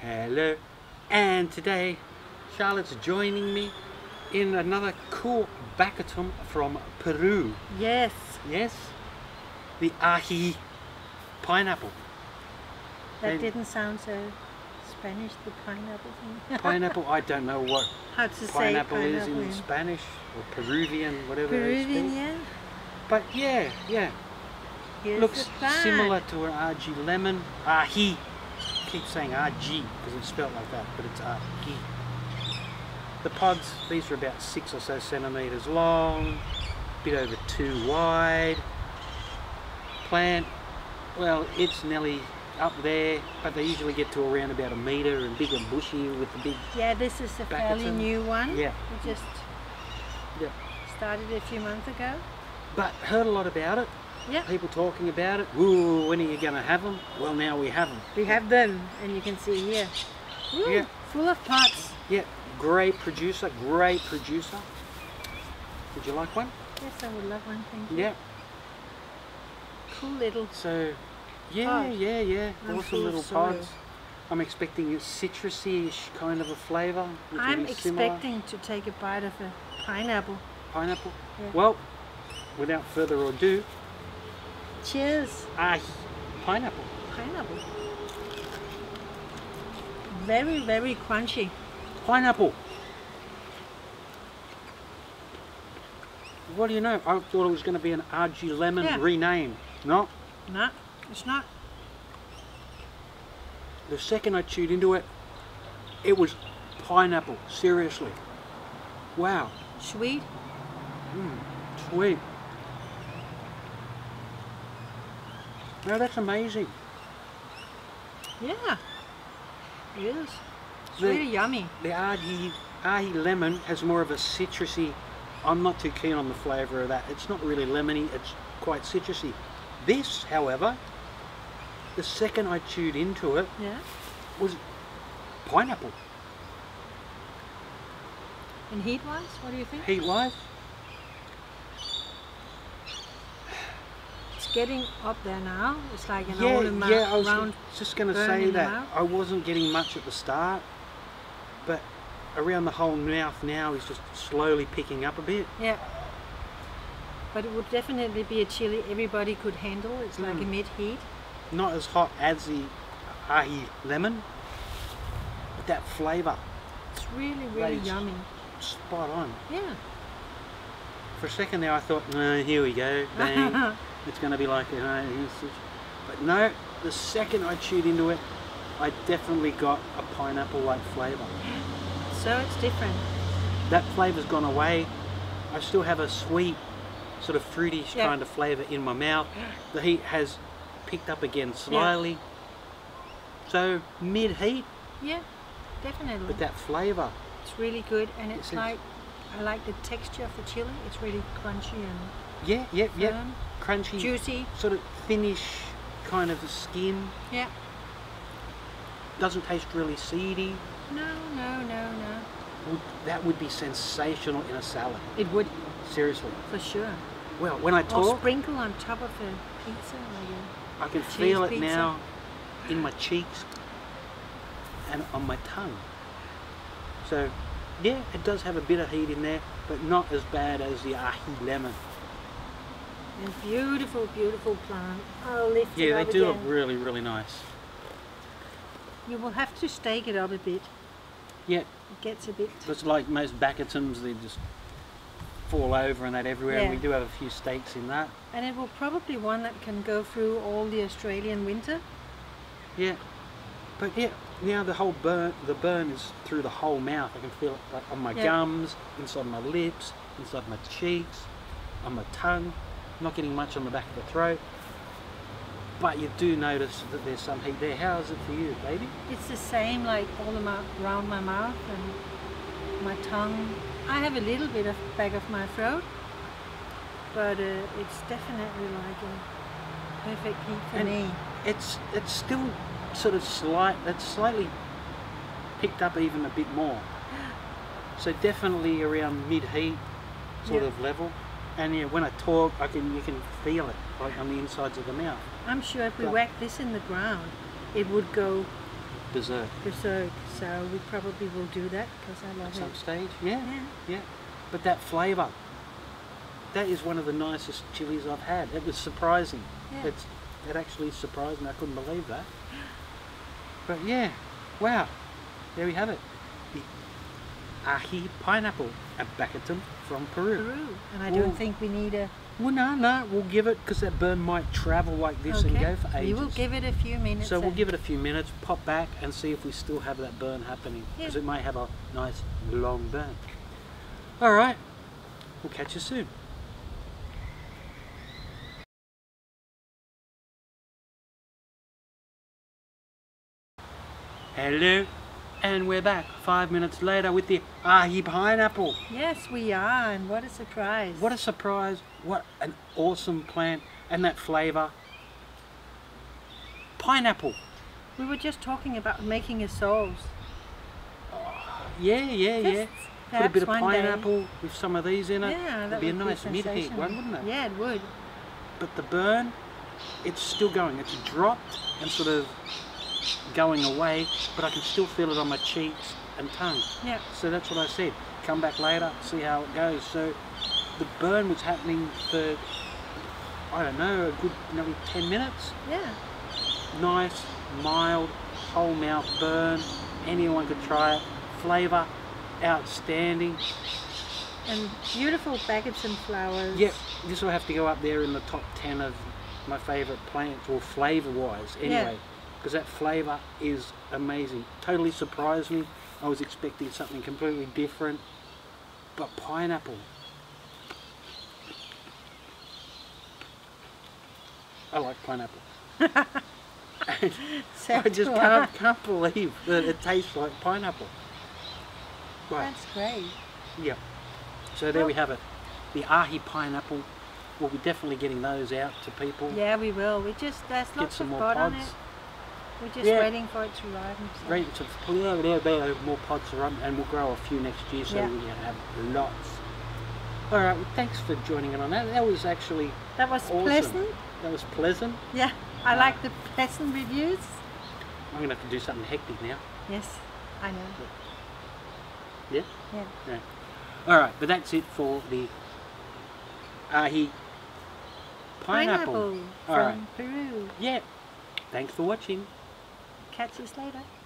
Hello. And today, Charlotte's joining me in another cool Baccatum from Peru. Yes. Yes? The ají pineapple. That And- didn't sound so Spanish, the pineapple thing. Pineapple, I don't know what How to say pineapple is pineapple in Spanish or Peruvian, whatever Peruvian, yeah. But yeah, yeah. Here's Looks similar to an Aji lemon. Ají. Keep saying Aji because it's spelt like that, but it's ají. The pods, these are about six or so centimeters long, a bit over two wide. Plant, well, it's nearly up there, but they usually get to around about a meter and big and bushy with the big, Yeah, this is a fairly new one. yeah, We just yeah. started a few months ago. But heard a lot about it. Yeah. People talking about it. Ooh, when are you going to have them? Well, now we have them. We have them, and you can see here. Woo, Yeah. Full of pots. Yeah, great producer, great producer. Would you like one? Yes, I would love one, thank you. Yeah. Cool little. So, yeah, Pod. yeah, yeah. And awesome little pods. I'm expecting a citrusy-ish kind of a flavour. I'm expecting to take a bite of a pineapple. pineapple. Yeah. Well, without further ado, Cheers. ah, pineapple. Pineapple. Very, very crunchy. Pineapple. What do you know? I thought it was going to be an Aji Lemon Yeah. rename. No, No, it's not. the second I chewed into it, it was pineapple. Seriously. Wow. Sweet. Sweet. No, that's amazing. Yeah. It is. It's The- really yummy. The ají, ají lemon has more of a citrusy. I'm not too keen on the flavour of that. It's not really lemony. It's quite citrusy. This, however, the second I chewed into it Yeah. was pineapple. And heat wise, what do you think? Heat wise, It's getting up there now. It's like an yeah, old ama- yeah. I was round. just going to say that. I wasn't getting much at the start, but around the whole mouth now is just slowly picking up a bit. Yeah. But it would definitely be a chili everybody could handle. It's like a Mm. mid heat. Not as hot as the ají lemon, but that flavour It's really, really yummy. spot on. Yeah. For a second there, I thought, no, here we go, bang. It's going to be like, you know, but no. The second I chewed into it, I definitely got a pineapple-like flavour. so it's different. That flavour's gone away. I still have a sweet, sort of fruity Yeah. kind of flavour in my mouth. The heat has picked up again slightly. So mid-heat, Yeah, definitely. but that flavour. It's really good, and it's it is. like I like the texture of the chili. It's really crunchy and Yeah, yeah, yeah. Crunchy, juicy. sort of thinnish kind of the skin. Yeah. Doesn't taste really seedy. No, no, no, no. Would, that would be sensational in a salad. It would Seriously. for sure. Well, when I talk. Or sprinkle on top of a pizza, like I can feel it pizza. now in my cheeks and on my tongue. So, yeah, it does have a bit of heat in there, but not as bad as the ají lemon. A and beautiful, beautiful plant. I'll lift it Yeah, they do look really, really nice. You will have to stake it up a bit. Yeah, It gets a bit. it's like most Baccatums, they just fall over and that everywhere. And we do have a few stakes in that. And it will probably one that can go through all the Australian winter. Yeah, but yeah, now the whole burn, the burn is through the whole mouth. I can feel it like on my Yeah. gums, inside my lips, inside my cheeks, on my tongue. Not getting much on the back of the throat, but you do notice that there's some heat there. How is it for you, baby? It's the same like all the around my mouth and my tongue. I have a little bit of back of my throat, but uh, it's definitely like a perfect heat for And- me. It's it's still sort of slight. It's slightly picked up even a bit more. So definitely around mid heat sort Yeah. of level. And yeah, when I talk, I can you can feel it like on the insides of the mouth. I'm sure if we Yeah. whack this in the ground, it would go berserk berserk. So we probably will do that because I love at some it. stage. Yeah, Yeah. yeah. But that flavour, that is one of the nicest chilies I've had. It was surprising. Yeah. It's it actually surprised me. I couldn't believe that. But yeah, wow. There we have it. The ají pineapple at Baccatum from Peru. Peru. And I don't think we need a. Well, no, no, we'll give it because that burn might travel like this and go for ages. We will give it a few minutes. So we'll give it a few minutes, pop back and see if we still have that burn happening. Because Yeah. it may have a nice long burn. All right, we'll catch you soon. Hello, and we're back five minutes later with the ají pineapple. Yes, we are, and what a surprise! What a surprise, what an awesome plant, and that flavour. Pineapple. we were just talking about making a sauce. Oh, yeah, yeah, yeah. Just Put a bit of one day. pineapple with some of these in it. Yeah, that be a nice meaty sensational. one, wouldn't it? Yeah, it would. But the burn, it's still going. It's dropped and sort of going away, but I can still feel it on my cheeks and tongue. Yeah. So that's what I said. Come back later, see how it goes. So the burn was happening for, I don't know, a good nearly 10 minutes. Yeah. Nice, mild, whole mouth burn. Anyone could try it. Flavour, outstanding. And beautiful and flowers. Yep, this will have to go up there in the top 10 of my favourite plants, or flavour wise, anyway. Because that flavour is amazing. Totally surprised me. I was expecting something completely different. But pineapple. I like pineapple. I just can't, can't believe that it tastes like pineapple. Right. That's great. Yeah. So there we have it. The ají pineapple. We'll be definitely getting those out to people. Yeah, we will. We just there's Get lots some of more pod on pods. it. We're just Yeah. waiting for it to so- Great. So yeah, there, there, more pods around and we'll grow a few next year, so Yeah. we have lots. All right. Well, thanks for joining in on that. That was actually That was Awesome. pleasant. that was pleasant. Yeah, I Uh, like the pleasant reviews. I'm gonna have to do something hectic now. Yes, I know. Yeah. Yeah. All right. But that's it for the ají pineapple. Pineapple All from right. Peru. Yeah. Thanks for watching. Catch you later.